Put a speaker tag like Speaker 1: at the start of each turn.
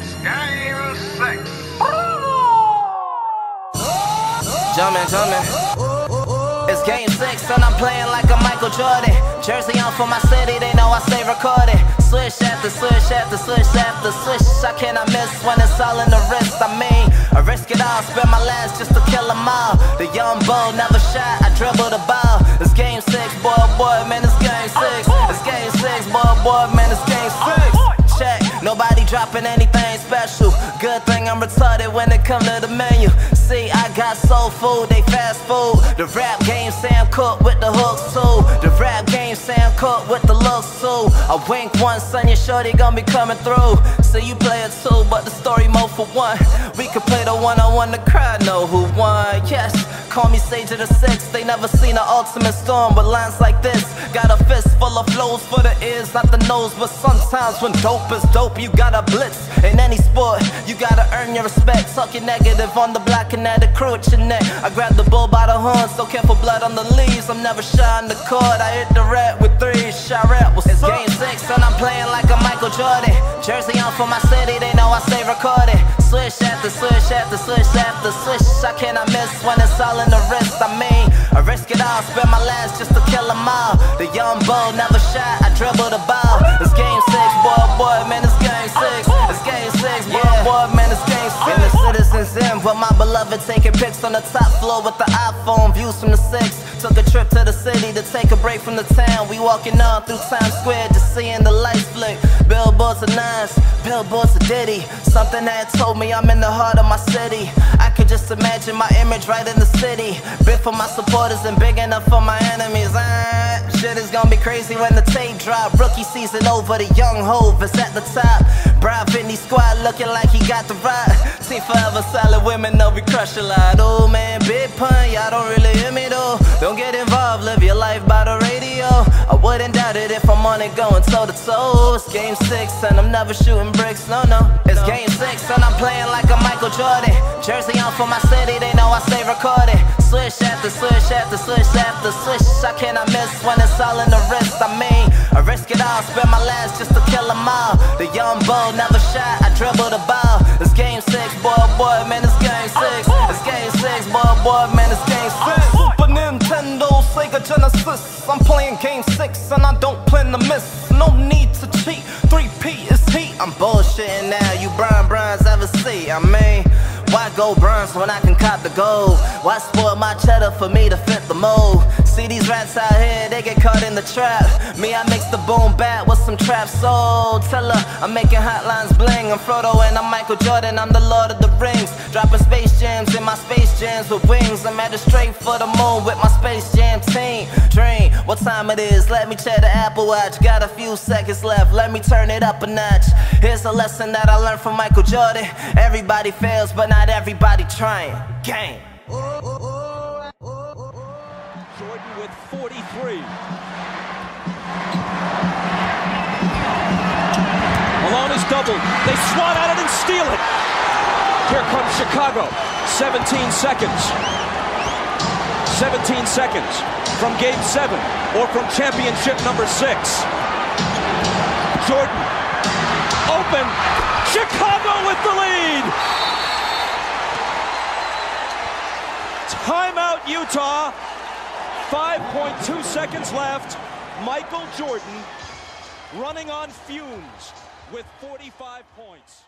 Speaker 1: It's game six. It's game six, and I'm playing like a Michael Jordan. Jersey on for my city, they know I stay recorded. Swish after swish after swish after swish. I cannot miss when it's all in the wrist. I mean, I risk it all, spend my last just to kill them all. The young bull never shot, I dribble the ball. It's game six, boy, boy, man, it's game six. It's game six, boy, boy, man, it's dropping anything special. Good thing I'm retarded when it come to the menu. See, I got soul food, they fast food. The rap game, Sam Cooke with the hooks too. The rap game, Sam Cooke with the looks too. I wink once, son, your shorty gonna be coming through. So you play it too, but the story mode for one. We could play the one on one, the crowd know who won. Yes, call me Sage of the Six. They never seen an ultimate storm, but lines like this. Got a fist full of flows for the ears, not the nose. But sometimes when dope is dope, you gotta blitz. In any sport, you gotta earn your respect. Talking negative on the block and at the crew at your neck. I grab the bull by the horn, so careful blood on the leaves. I'm never shy on the court. I hit the rat with three. Shot rap, what's it's game six, and I'm playing like a Michael Jordan. Jersey on for my city, they know I stay recorded. Swish after swish after swish The young bull never shot, I dribble the ball. It's game six, boy, boy, man, it's game six. It's game six, boy, boy, man, it's game six. In the citizens in, but my beloved taking pics on the top floor with the iPhone views from the six. Took a trip to the city to take a break from the town. We walking on through Times Square, just seeing the lights flick. Billboards of nines, billboards of Diddy. Something that told me I'm in the heart of my city. Just imagine my image right in the city. Big for my supporters and big enough for my enemies. Ah, shit is gonna be crazy when the tape drop. Rookie season over, the young Hove is at the top. Brian Vinny squad looking like he got the ride. See forever solid women know we crush a lot. Oh man, big pun, y'all don't really hear me though. Don't get involved, live your life by the radio. I wouldn't doubt it if I'm on it going toe to toe. It's game six and I'm never shooting bricks, no, no. It's game six and I'm playing like a Michael Jordan. Jersey on for my city, they know I stay recorded. Swish after swish after swish after swish. I cannot miss when it's all in the wrist. I mean, I risk it all, spend my last just to kill them all. The young bull never shot, I dribble the ball. It's game six, boy, boy, man, it's game six. It's game six, boy, boy, man, it's game six. Nintendo, Sega Genesis. I'm playing game six and I don't plan to miss. No need to cheat, 3P is heat. I'm bullshitting now, you Brian Bryans ever see? I mean, why go bronze when I can cop the gold? Why spoil my cheddar for me to fit the mold? See these rats out here, they get caught in the trap. Me, I mix the boom bap with some trap soul. Tell her I'm making hotlines bling. I'm Frodo and I'm Michael Jordan, I'm the Lord of the Rings. Dropping space jams in my space jams with wings. I'm headed straight for the moon with my space jam team. Dream, what time it is? Let me check the Apple Watch. Got a few seconds left, let me turn it up a notch. Here's a lesson that I learned from Michael Jordan. Everybody fails, but not everybody trying. Game.
Speaker 2: Oh, oh. With 43. Malone is doubled. They swat at it and steal it. Here comes Chicago. 17 seconds. 17 seconds from game seven or from championship number six. Jordan open. Chicago with the lead. Timeout, Utah. 5.2 seconds left. Michael Jordan running on fumes with 45 points.